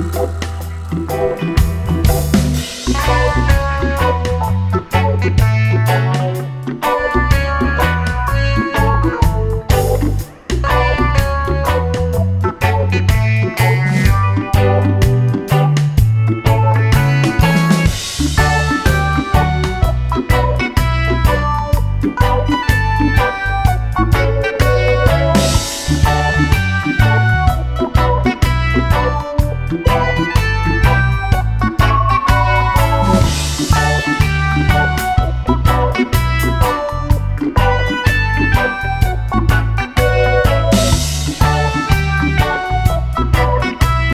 Thank